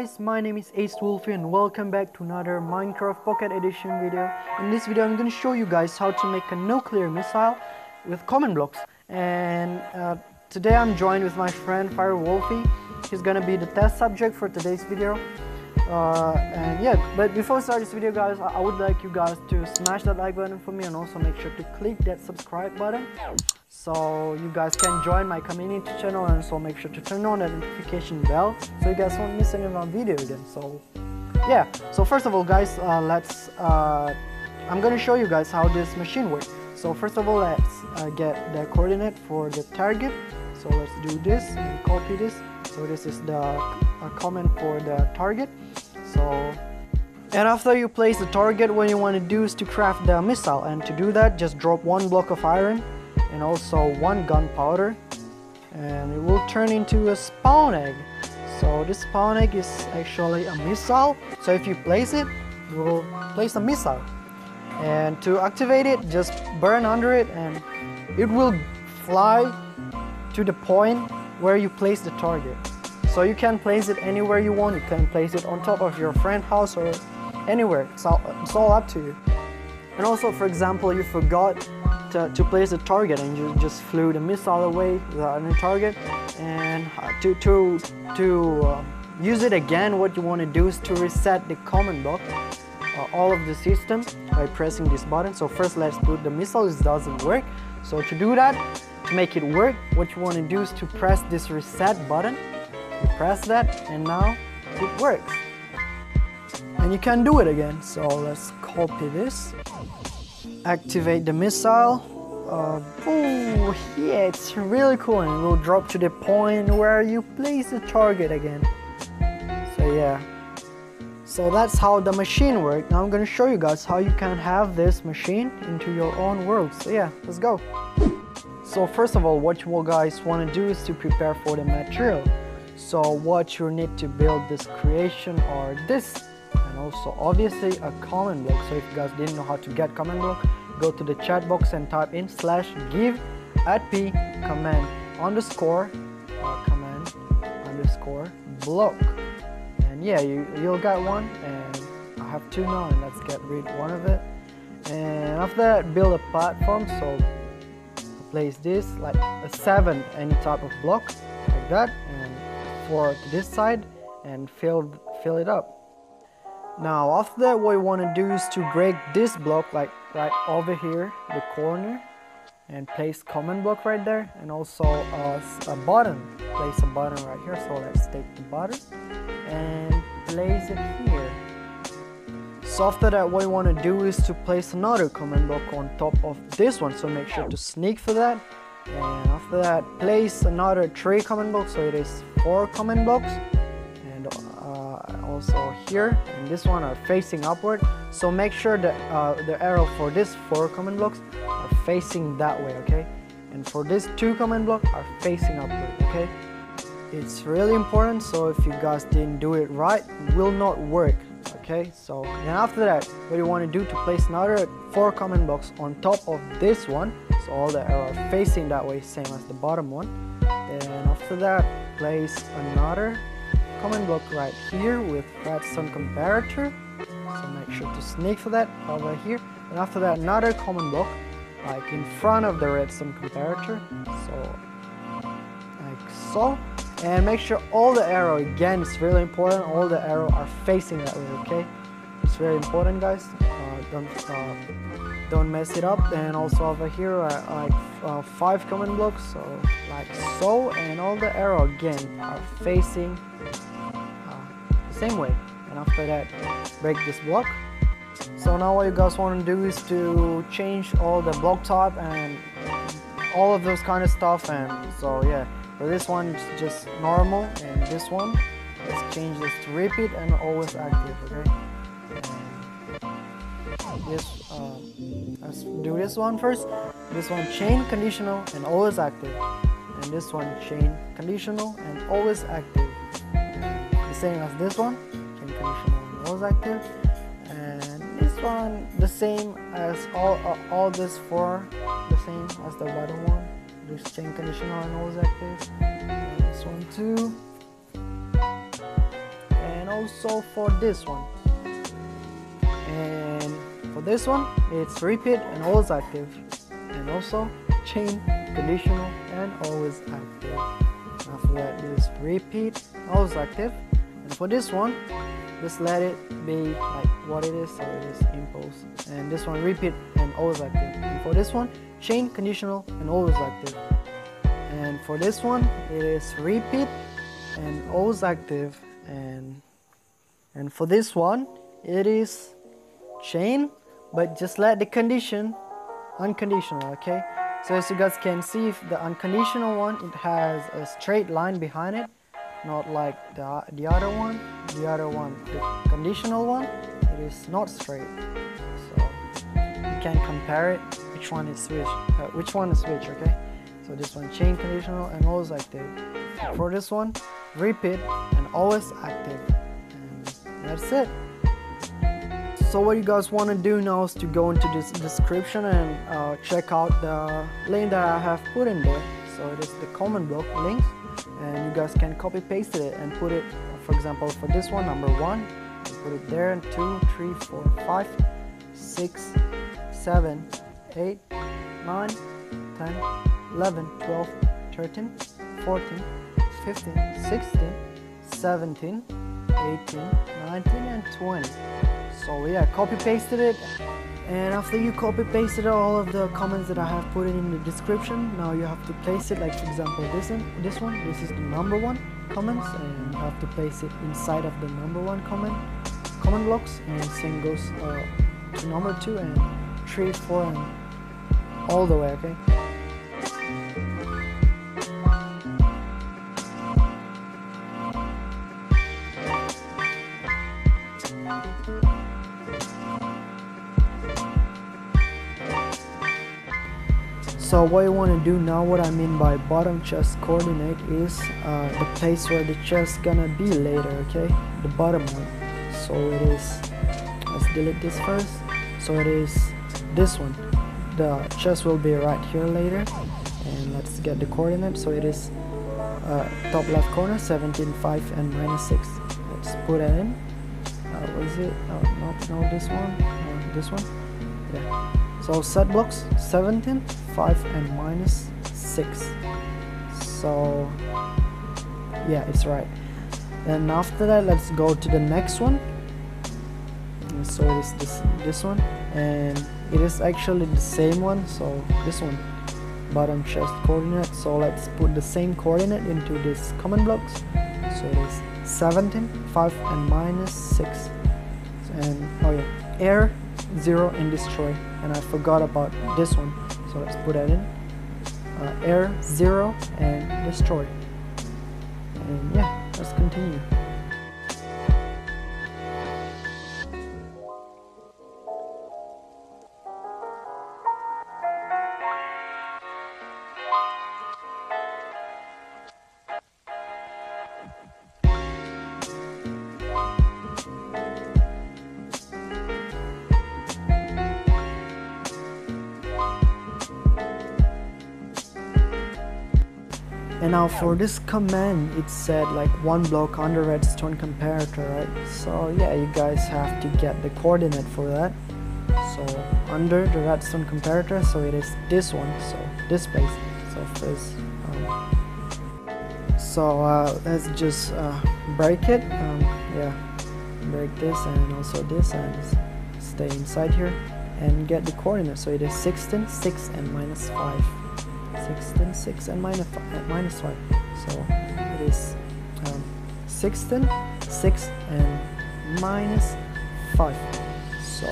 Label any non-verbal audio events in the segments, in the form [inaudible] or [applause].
guys, my name is Ace Wolfie and welcome back to another Minecraft Pocket Edition video. In this video I'm going to show you guys how to make a nuclear missile with common blocks. And uh, today I'm joined with my friend Fire Wolfie. He's going to be the test subject for today's video. Uh, and yeah, but before we start this video guys, I, I would like you guys to smash that like button for me and also make sure to click that subscribe button so you guys can join my community channel and so make sure to turn on that notification bell so you guys won't miss any of my videos again. So yeah so first of all guys uh, let's uh, I'm gonna show you guys how this machine works. So first of all let's uh, get the coordinate for the target. So let's do this and copy this. So this is the uh, comment for the target so and after you place the target what you want to do is to craft the missile. And to do that just drop one block of iron and also one gunpowder. And it will turn into a spawn egg. So this spawn egg is actually a missile. So if you place it you will place a missile. And to activate it just burn under it and it will fly to the point where you place the target so you can place it anywhere you want. You can place it on top of your friend house or anywhere. It's all, it's all up to you. And also for example you forgot to, to place a target and you just flew the missile away without any target. And uh, to, to, to uh, use it again what you want to do is to reset the command block uh, all of the system by pressing this button. So first let's put the missile. It doesn't work. So to do that to make it work what you want to do is to press this reset button you press that and now it works and you can do it again so let's copy this activate the missile. Uh, oh, yeah, it's really cool and it will drop to the point where you place the target again. So yeah. So that's how the machine works. Now I'm gonna show you guys how you can have this machine into your own world. So yeah, let's go. So first of all, what you guys want to do is to prepare for the material. So what you need to build this creation are this and also obviously a command block so if you guys didn't know how to get command block go to the chat box and type in slash give at p command underscore uh, command underscore block. And yeah you you'll get one and I have two now and let's get rid one of it. And after that build a platform. So place this like a seven any type of block like that to this side and fill fill it up. Now after that what you want to do is to break this block like right over here the corner and place command block right there and also uh, a button. Place a button right here so let's take the button and place it here. So after that what you want to do is to place another command block on top of this one so make sure to sneak for that and after that place another three command blocks so it is four command blocks and also here. And this one are facing upward. So make sure that uh, the arrow for this four command blocks are facing that way okay? And for this two command block are facing upward okay? It's really important. So if you guys didn't do it right it will not work okay so then after that what you want to do to place another four command blocks on top of this one? So all the are facing that way same as the bottom one. And after that place another command block right here with redstone comparator. So make sure to sneak for that over here. And after that another command block like in front of the redstone comparator. So like so and make sure all the arrow again it's really important all the arrow are facing that way okay? It's very important guys. Uh, don't uh, don't mess it up. And also over here uh, like uh, five command blocks so like so. And all the arrow again are facing the same way. And after that break this block. So now what you guys want to do is to change all the block type and all of those kind of stuff and so yeah for this one it's just normal and this one let's change this to repeat and always active okay? And this uh, let's do this one first. This one chain conditional and always active. And this one chain conditional and always active. The same as this one chain conditional was active. And this one the same as all uh, all this four the same as the bottom one chain conditional and always active and this one too. And also for this one. And for this one it's repeat and always active and also chain conditional and always active. After that is repeat always active and for this one just let it be like what it is so it is impulse and this one repeat and always active and for this one chain conditional and always active and for this one it is repeat and always active. And and for this one it is chain but just let the condition unconditional okay? So as you guys can see if the unconditional one it has a straight line behind it not like the, the other one. The other one the conditional one it is not straight can compare it which one is switch uh, which one is which, okay? So this one chain conditional and always active. For this one repeat and always active. And that's it. So what you guys want to do now is to go into this description and uh, check out the link that I have put in there. So it is the command block links and you guys can copy paste it and put it for example for this one number one put it there two three four five six seven eight nine 10 11 12 13 14 15 16 17 18 19 and 20 so yeah copy pasted it. And after you copy pasted all of the comments that I have put in the description now you have to place it like for example this one this one this is the number one comments and you have to place it inside of the number one comment comment blocks and same goes uh, to number two and four and all the way okay? So what you want to do now what I mean by bottom chest coordinate is uh, the place where the chest gonna be later okay? The bottom one. So it is let's delete this first. So it is this one. The chest will be right here later. And let's get the coordinate so it is uh, top left corner 17 5 and minus 6 let's put that in. Uh, what is it? Oh, not no this one. This one. Yeah. So set blocks 17 5 and minus 6 so yeah it's right. And after that let's go to the next one. So it is this this one. And it is actually the same one so this one bottom chest coordinate. So let's put the same coordinate into this command blocks. So it is 17 5 and minus 6 and oh yeah air 0 and destroy. And I forgot about this one. So let's put that in. Uh, air 0 and destroy. And yeah let's continue and now for this command it said like one block under redstone comparator right? So yeah you guys have to get the coordinate for that. So under the redstone comparator so it is this one so this place so first um, so uh, let's just uh, break it um, yeah break this and also this and stay inside here and get the coordinate. So it is 16 6 and minus 5 16 6 and minus 5, uh, minus 5 so it is um, 16 6 and minus 5 so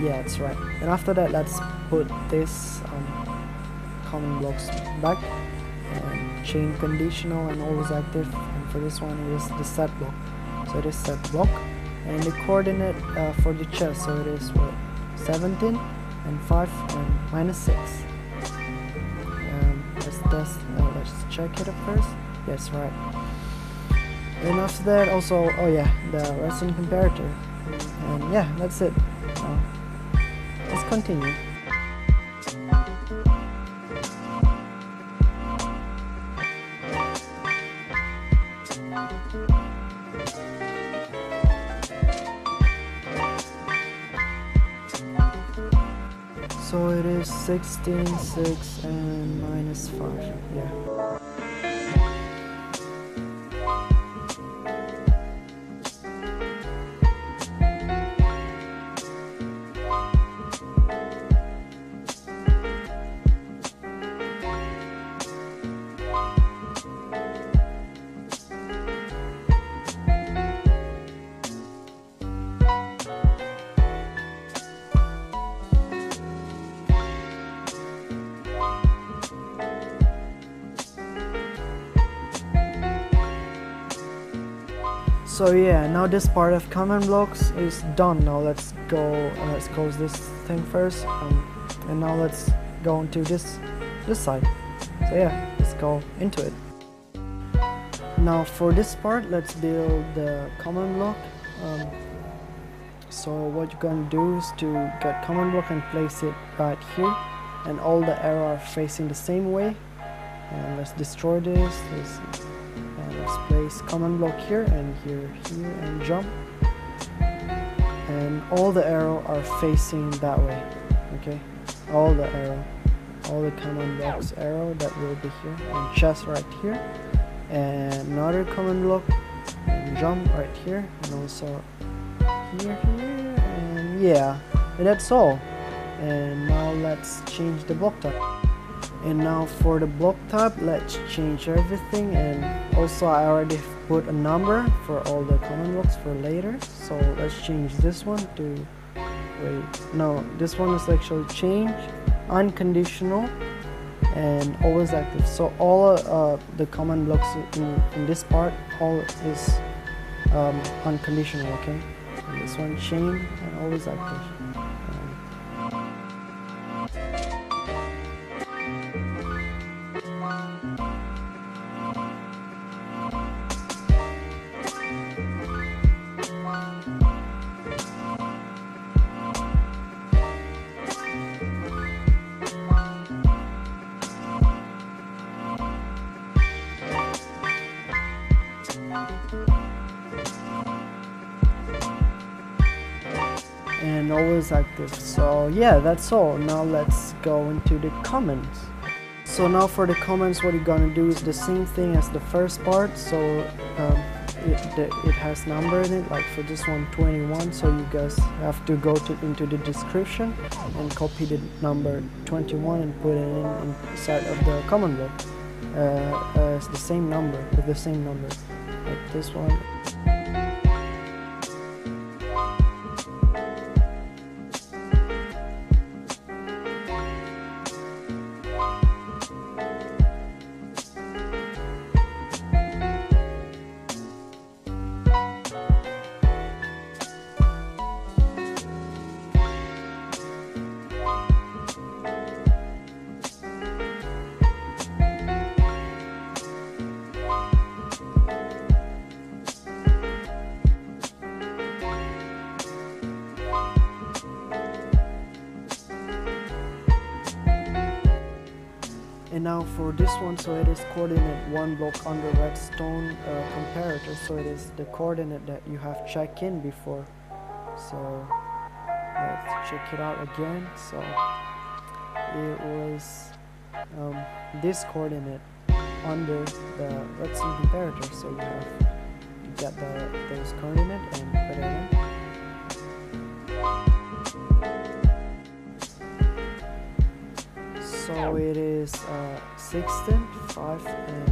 yeah it's right. And after that let's put this um, command blocks back and chain conditional and always active. And for this one it is the set block. So it is set block and the coordinate uh, for the chest so it is what? 17 and 5 and minus 6 test uh, let's check it up first. Yes right. And after that also oh yeah the redstone comparator. And yeah that's it. Uh, let's continue 16, 6 and minus 5, yeah. So yeah now this part of command blocks is done. Now let's go uh, let's close this thing first um, and now let's go into this this side. So yeah let's go into it. Now for this part let's build the command block. Um, so what you're to do is to get command block and place it right here and all the arrow are facing the same way. And let's destroy this place. Command block here and here here and jump. And all the arrow are facing that way okay? All the arrow all the command blocks arrow that will be here and chest right here. And another command block and jump right here and also here here and yeah and that's all. And now let's change the block type and now for the block type let's change everything. And also I already put a number for all the command blocks for later. So let's change this one to wait no this one is actually change unconditional and always active. So all uh, the command blocks in, in this part all is um, unconditional okay? And this one chain and always active always active so yeah that's all. Now let's go into the comments. So now for the comments what you're gonna do is the same thing as the first part. So um, it, it has number in it like for this one 21 so you guys have to go to into the description and copy the number 21 and put it in inside of the command block uh, as the same number with the same number. Like this one now for this one so it is coordinate one block under redstone uh, comparator so it is the coordinate that you have checked in before. So let's check it out again. So it was um, this coordinate under the redstone comparator. So you have you get the those coordinate and put it in so it is uh, 16 5 and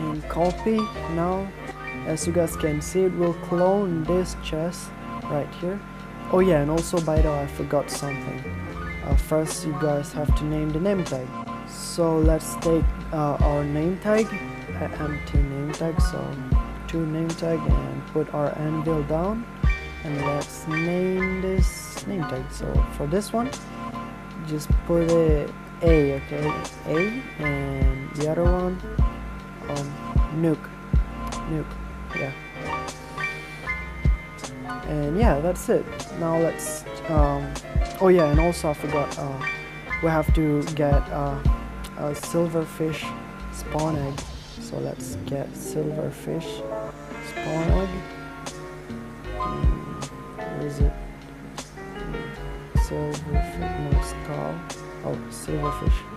and copy now as you guys can see it will clone this chest right here. Oh yeah and also by the way I forgot something. Uh, first you guys have to name the name tag. So let's take uh, our name tag empty name tag. So two name tag and put our anvil down. And let's name this name tag. So for this one just put it a okay? A and the other one um nuke nuke yeah. And yeah that's it. Now let's um oh yeah and also i forgot uh we have to get uh, a silverfish spawn egg. So let's get silverfish spawn egg. Mm, where is it? Silverfish no skull oh silverfish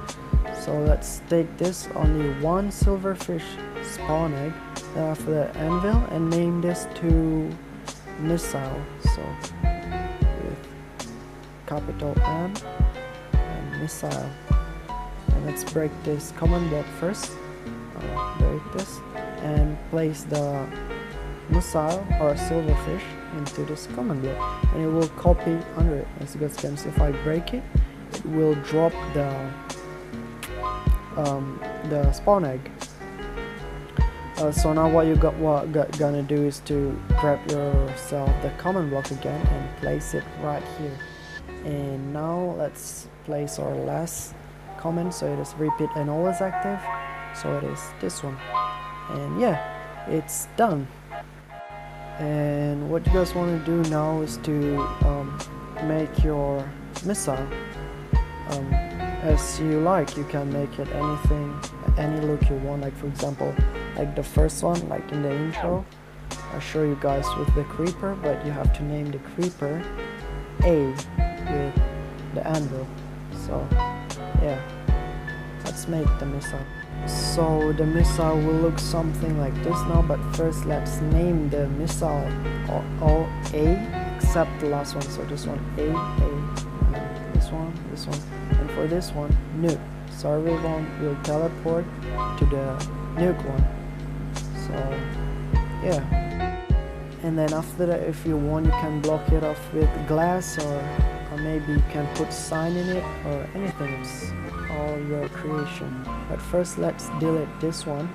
so let's take this only one silverfish spawn egg then after that anvil and name this to missile. So with capital M and missile. And let's break this command block first. Uh, break this and place the missile or silverfish into this command block. And it will copy under it. As you guys can see if I break it it will drop the um, the spawn egg. Uh, so now what you got what gonna do is to grab yourself the command block again and place it right here. And now let's place our last comment so it is repeat and always active. So it is this one. And yeah it's done. And what you guys want to do now is to um, make your missile um, as you like. You can make it anything any look you want. Like for example like the first one like in the intro I'll show you guys with the creeper but you have to name the creeper A with the anvil. So yeah let's make the missile. So the missile will look something like this now but first let's name the missile. All A except the last one. So this one A A this one this one and for this one nuke. So everyone will teleport to the nuke one. So yeah. And then after that if you want you can block it off with glass or, or maybe you can put sign in it or anything. It's all your creation. But first let's delete this one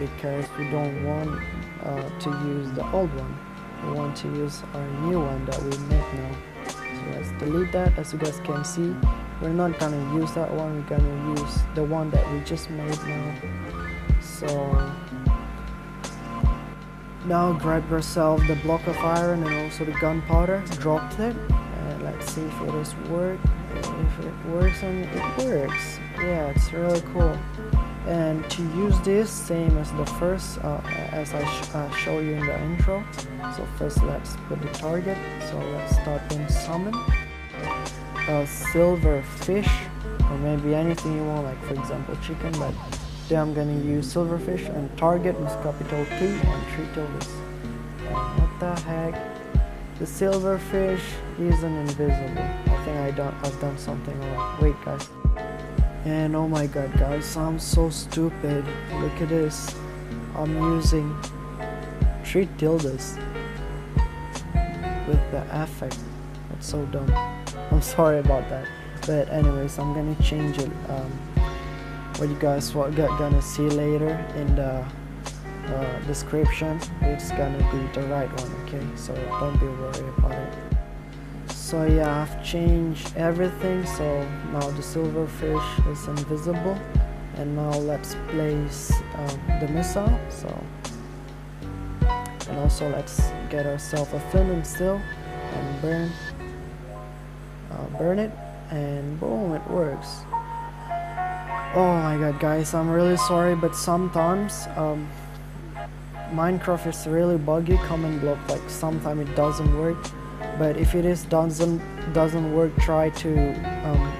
because we don't want uh, to use the old one. We want to use our new one that we make now let's delete that as you guys can see we're not gonna use that one we're gonna use the one that we just made now. So now grab yourself the block of iron and also the gunpowder drop it. And let's see if it is work if it works and it works. Yeah it's really cool and to use this same as the first uh, as I sh uh, show you in the intro so first let's put the target so let's start in summon a silver fish or maybe anything you want like for example chicken but then I'm gonna use silverfish and target with capital T and three tildes. What the heck? The silverfish isn't invisible. I think I done I've done something wrong. Wait guys. And oh my god guys, I'm so stupid. Look at this. I'm using three tildes with the effect. That's so dumb. I'm sorry about that. But anyways, I'm gonna change it. Um, what you guys what gonna see later in the uh, description it's gonna be the right one okay so don't be worried about it so yeah I've changed everything. So now the silverfish is invisible. And now let's place um, the missile. So and also let's get ourselves a and steel and burn uh, burn it. And boom it works. Oh my god guys, I'm really sorry but sometimes um, Minecraft is really buggy, command block. Like sometimes it doesn't work but if it is doesn't doesn't work try to um,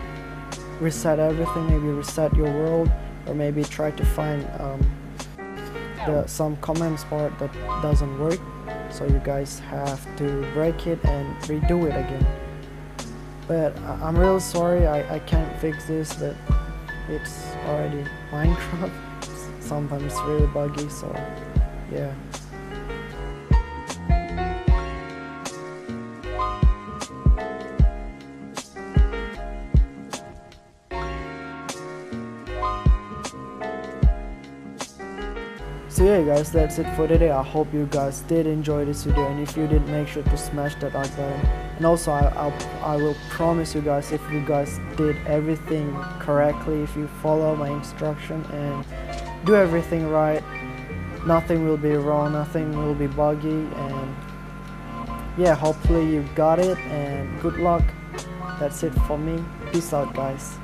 reset everything, maybe reset your world or maybe try to find um, the some comments part that doesn't work so you guys have to break it and redo it again but I'm really sorry I, I can't fix this but it's already [laughs] Minecraft. Sometimes really buggy, so yeah. So yeah guys that's it for today. I hope you guys did enjoy this video and if you did make sure to smash that like button. And also I, I'll, I will promise you guys if you guys did everything correctly if you follow my instruction and do everything right nothing will be wrong nothing will be buggy and yeah hopefully you got it and good luck. That's it for me. Peace out guys